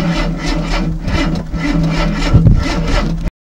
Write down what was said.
Thank you.